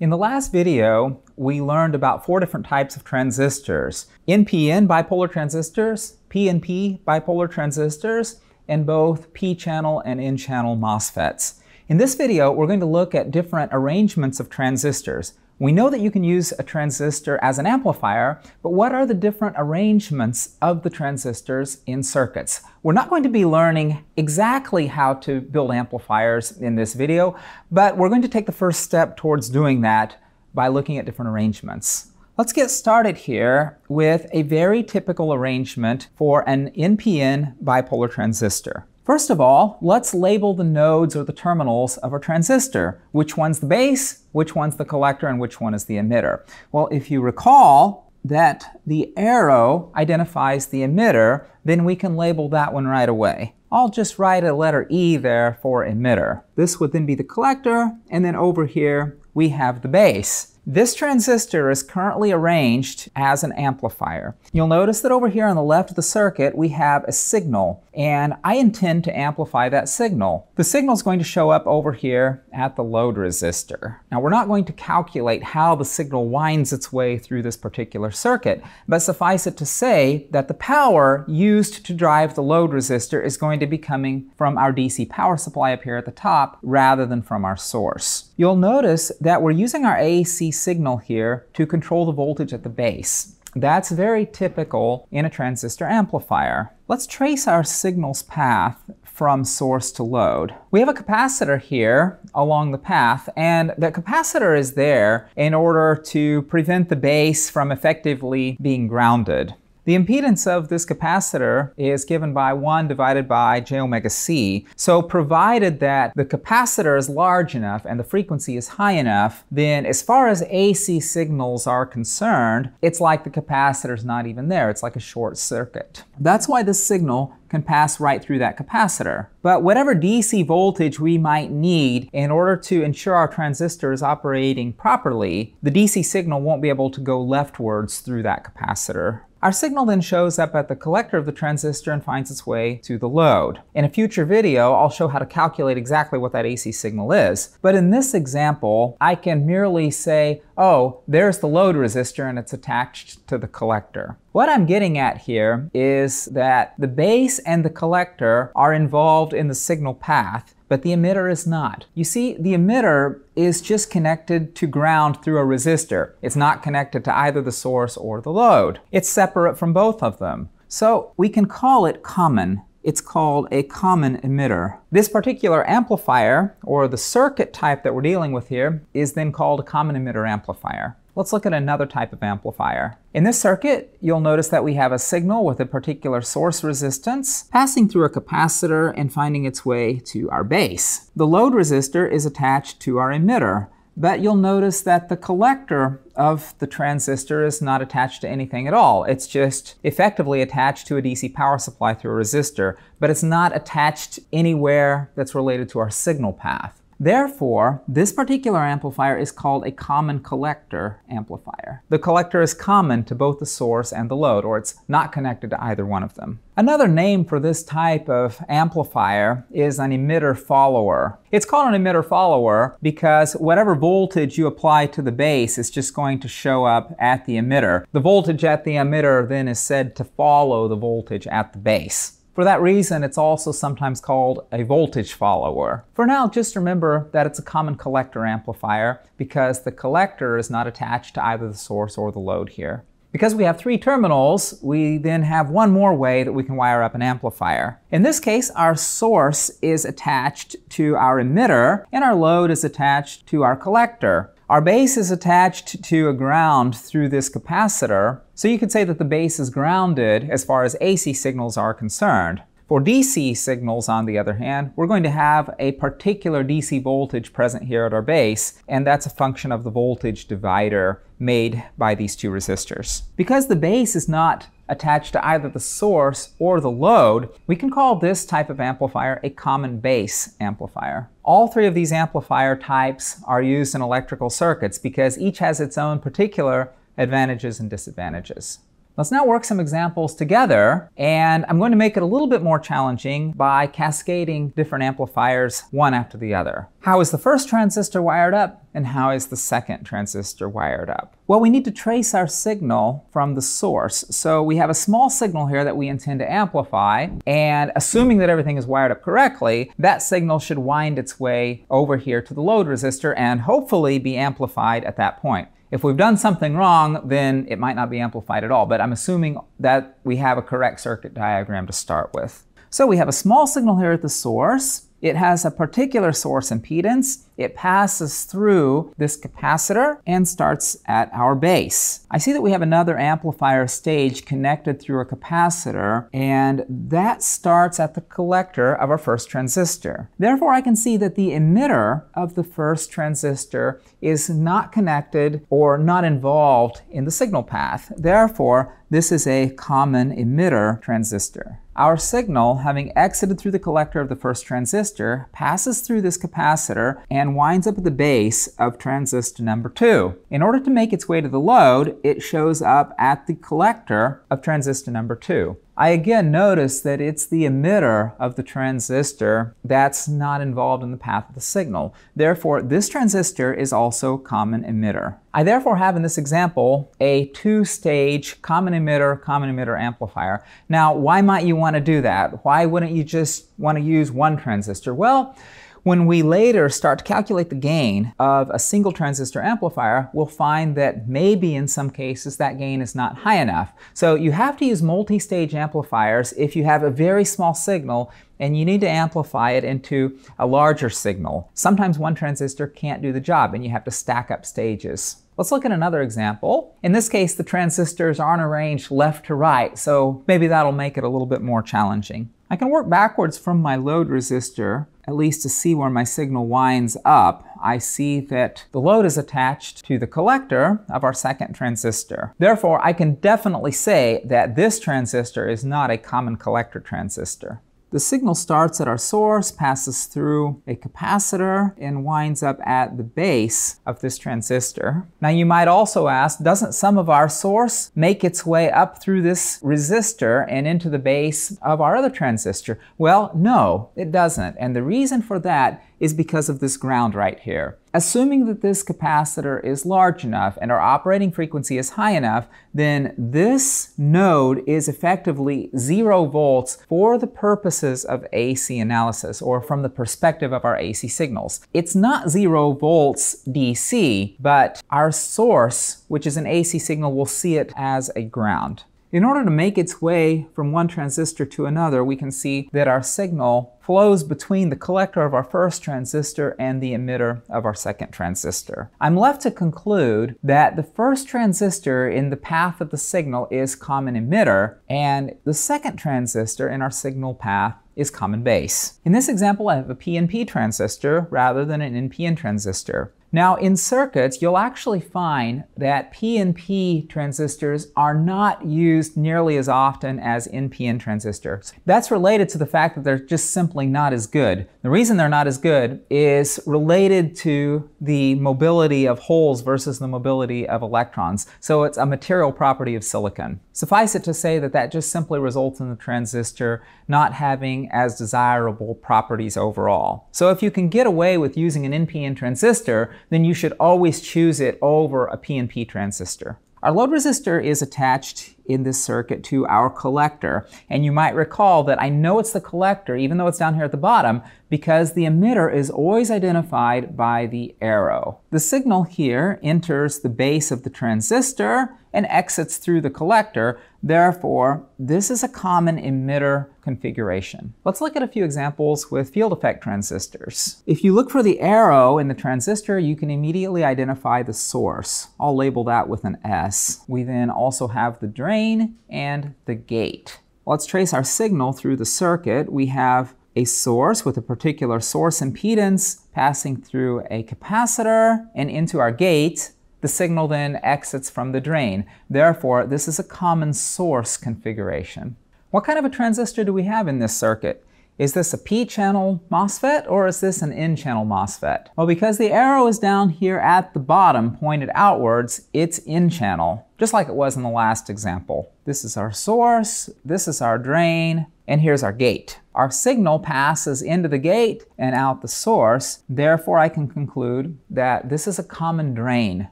In the last video, we learned about four different types of transistors. NPN bipolar transistors, PNP bipolar transistors, and both P-channel and N-channel MOSFETs. In this video, we're going to look at different arrangements of transistors. We know that you can use a transistor as an amplifier, but what are the different arrangements of the transistors in circuits? We're not going to be learning exactly how to build amplifiers in this video, but we're going to take the first step towards doing that by looking at different arrangements. Let's get started here with a very typical arrangement for an NPN bipolar transistor. First of all, let's label the nodes or the terminals of a transistor. Which one's the base, which one's the collector, and which one is the emitter? Well, if you recall that the arrow identifies the emitter, then we can label that one right away. I'll just write a letter E there for emitter. This would then be the collector, and then over here we have the base. This transistor is currently arranged as an amplifier. You'll notice that over here on the left of the circuit we have a signal and I intend to amplify that signal. The signal is going to show up over here at the load resistor. Now we're not going to calculate how the signal winds its way through this particular circuit, but suffice it to say that the power used to drive the load resistor is going to be coming from our DC power supply up here at the top rather than from our source. You'll notice that we're using our AC signal here to control the voltage at the base. That's very typical in a transistor amplifier. Let's trace our signal's path from source to load. We have a capacitor here along the path, and the capacitor is there in order to prevent the base from effectively being grounded. The impedance of this capacitor is given by 1 divided by j omega c. So provided that the capacitor is large enough and the frequency is high enough, then as far as AC signals are concerned, it's like the capacitor is not even there. It's like a short circuit. That's why this signal can pass right through that capacitor. But whatever DC voltage we might need in order to ensure our transistor is operating properly, the DC signal won't be able to go leftwards through that capacitor. Our signal then shows up at the collector of the transistor and finds its way to the load. In a future video, I'll show how to calculate exactly what that AC signal is. But in this example, I can merely say, oh, there's the load resistor and it's attached to the collector. What I'm getting at here is that the base and the collector are involved in the signal path, but the emitter is not. You see, the emitter is just connected to ground through a resistor. It's not connected to either the source or the load. It's separate from both of them. So we can call it common it's called a common emitter. This particular amplifier, or the circuit type that we're dealing with here, is then called a common emitter amplifier. Let's look at another type of amplifier. In this circuit, you'll notice that we have a signal with a particular source resistance passing through a capacitor and finding its way to our base. The load resistor is attached to our emitter, but you'll notice that the collector of the transistor is not attached to anything at all. It's just effectively attached to a DC power supply through a resistor, but it's not attached anywhere that's related to our signal path. Therefore, this particular amplifier is called a common collector amplifier. The collector is common to both the source and the load, or it's not connected to either one of them. Another name for this type of amplifier is an emitter follower. It's called an emitter follower because whatever voltage you apply to the base is just going to show up at the emitter. The voltage at the emitter then is said to follow the voltage at the base. For that reason, it's also sometimes called a voltage follower. For now, just remember that it's a common collector amplifier because the collector is not attached to either the source or the load here. Because we have three terminals, we then have one more way that we can wire up an amplifier. In this case, our source is attached to our emitter and our load is attached to our collector. Our base is attached to a ground through this capacitor, so you could say that the base is grounded as far as AC signals are concerned. For DC signals, on the other hand, we're going to have a particular DC voltage present here at our base, and that's a function of the voltage divider made by these two resistors. Because the base is not attached to either the source or the load, we can call this type of amplifier a common base amplifier. All three of these amplifier types are used in electrical circuits because each has its own particular advantages and disadvantages. Let's now work some examples together, and I'm going to make it a little bit more challenging by cascading different amplifiers one after the other. How is the first transistor wired up, and how is the second transistor wired up? Well, we need to trace our signal from the source. So we have a small signal here that we intend to amplify, and assuming that everything is wired up correctly, that signal should wind its way over here to the load resistor and hopefully be amplified at that point. If we've done something wrong, then it might not be amplified at all, but I'm assuming that we have a correct circuit diagram to start with. So we have a small signal here at the source, it has a particular source impedance. It passes through this capacitor and starts at our base. I see that we have another amplifier stage connected through a capacitor, and that starts at the collector of our first transistor. Therefore, I can see that the emitter of the first transistor is not connected or not involved in the signal path. Therefore, this is a common emitter transistor. Our signal, having exited through the collector of the first transistor, passes through this capacitor and winds up at the base of transistor number 2. In order to make its way to the load, it shows up at the collector of transistor number 2. I again notice that it's the emitter of the transistor that's not involved in the path of the signal. Therefore, this transistor is also common emitter. I therefore have in this example a two-stage common emitter, common emitter amplifier. Now, why might you want to do that? Why wouldn't you just want to use one transistor? Well, when we later start to calculate the gain of a single transistor amplifier, we'll find that maybe in some cases that gain is not high enough. So you have to use multi-stage amplifiers if you have a very small signal and you need to amplify it into a larger signal. Sometimes one transistor can't do the job and you have to stack up stages. Let's look at another example. In this case, the transistors aren't arranged left to right, so maybe that'll make it a little bit more challenging. I can work backwards from my load resistor, at least to see where my signal winds up. I see that the load is attached to the collector of our second transistor. Therefore, I can definitely say that this transistor is not a common collector transistor. The signal starts at our source, passes through a capacitor, and winds up at the base of this transistor. Now you might also ask, doesn't some of our source make its way up through this resistor and into the base of our other transistor? Well, no, it doesn't. And the reason for that is because of this ground right here. Assuming that this capacitor is large enough and our operating frequency is high enough, then this node is effectively zero volts for the purposes of AC analysis or from the perspective of our AC signals. It's not zero volts DC, but our source, which is an AC signal, will see it as a ground. In order to make its way from one transistor to another, we can see that our signal flows between the collector of our first transistor and the emitter of our second transistor. I'm left to conclude that the first transistor in the path of the signal is common emitter, and the second transistor in our signal path is common base. In this example, I have a PNP transistor rather than an NPN transistor. Now in circuits, you'll actually find that PNP transistors are not used nearly as often as NPN transistors. That's related to the fact that they're just simply not as good. The reason they're not as good is related to the mobility of holes versus the mobility of electrons. So it's a material property of silicon. Suffice it to say that that just simply results in the transistor not having as desirable properties overall. So if you can get away with using an NPN transistor, then you should always choose it over a PNP transistor. Our load resistor is attached in this circuit to our collector. And you might recall that I know it's the collector, even though it's down here at the bottom, because the emitter is always identified by the arrow. The signal here enters the base of the transistor and exits through the collector. Therefore, this is a common emitter configuration. Let's look at a few examples with field effect transistors. If you look for the arrow in the transistor, you can immediately identify the source. I'll label that with an S. We then also have the drain and the gate. Let's trace our signal through the circuit. We have a source with a particular source impedance passing through a capacitor and into our gate the signal then exits from the drain. Therefore, this is a common source configuration. What kind of a transistor do we have in this circuit? Is this a P-channel MOSFET or is this an N-channel MOSFET? Well, because the arrow is down here at the bottom, pointed outwards, it's N-channel, just like it was in the last example. This is our source, this is our drain, and here's our gate. Our signal passes into the gate and out the source, therefore I can conclude that this is a common drain.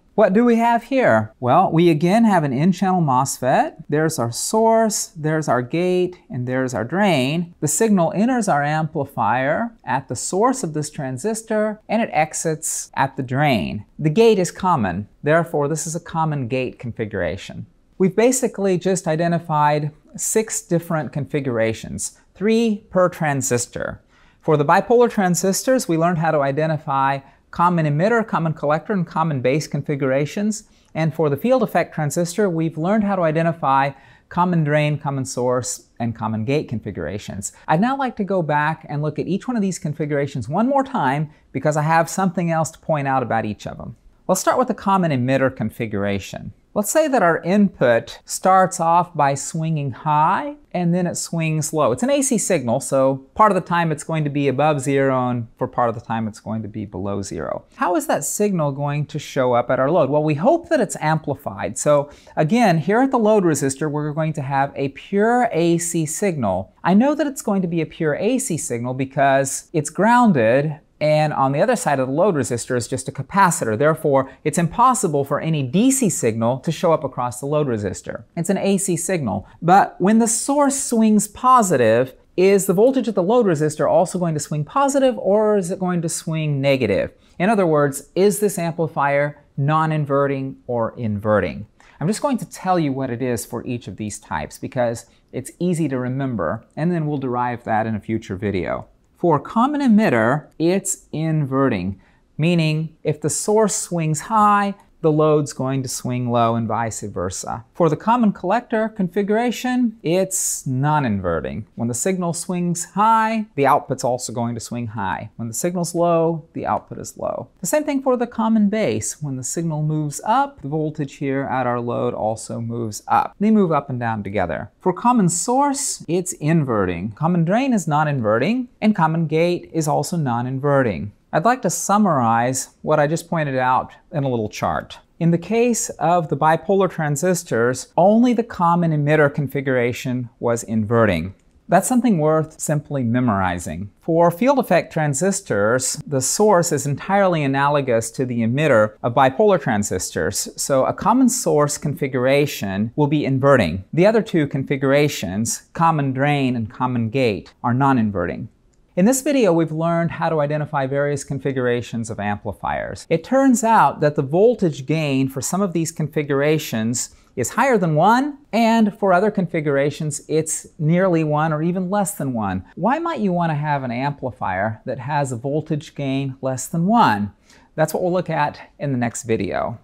What do we have here? Well, we again have an N-channel MOSFET. There's our source, there's our gate, and there's our drain. The signal enters our amplifier at the source of this transistor, and it exits at the drain. The gate is common, therefore this is a common gate configuration. We've basically just identified six different configurations, three per transistor. For the bipolar transistors, we learned how to identify common emitter, common collector, and common base configurations. And for the field effect transistor, we've learned how to identify common drain, common source, and common gate configurations. I'd now like to go back and look at each one of these configurations one more time because I have something else to point out about each of them. Let's start with the common emitter configuration. Let's say that our input starts off by swinging high and then it swings low. It's an AC signal, so part of the time it's going to be above zero and for part of the time it's going to be below zero. How is that signal going to show up at our load? Well, we hope that it's amplified. So again, here at the load resistor, we're going to have a pure AC signal. I know that it's going to be a pure AC signal because it's grounded and on the other side of the load resistor is just a capacitor. Therefore, it's impossible for any DC signal to show up across the load resistor. It's an AC signal. But when the source swings positive, is the voltage at the load resistor also going to swing positive or is it going to swing negative? In other words, is this amplifier non-inverting or inverting? I'm just going to tell you what it is for each of these types because it's easy to remember and then we'll derive that in a future video. For common emitter, it's inverting, meaning if the source swings high, the load's going to swing low and vice versa. For the common collector configuration, it's non-inverting. When the signal swings high, the output's also going to swing high. When the signal's low, the output is low. The same thing for the common base. When the signal moves up, the voltage here at our load also moves up. They move up and down together. For common source, it's inverting. Common drain is non-inverting, and common gate is also non-inverting. I'd like to summarize what I just pointed out in a little chart. In the case of the bipolar transistors, only the common emitter configuration was inverting. That's something worth simply memorizing. For field effect transistors, the source is entirely analogous to the emitter of bipolar transistors, so a common source configuration will be inverting. The other two configurations, common drain and common gate, are non-inverting. In this video, we've learned how to identify various configurations of amplifiers. It turns out that the voltage gain for some of these configurations is higher than 1, and for other configurations, it's nearly 1 or even less than 1. Why might you want to have an amplifier that has a voltage gain less than 1? That's what we'll look at in the next video.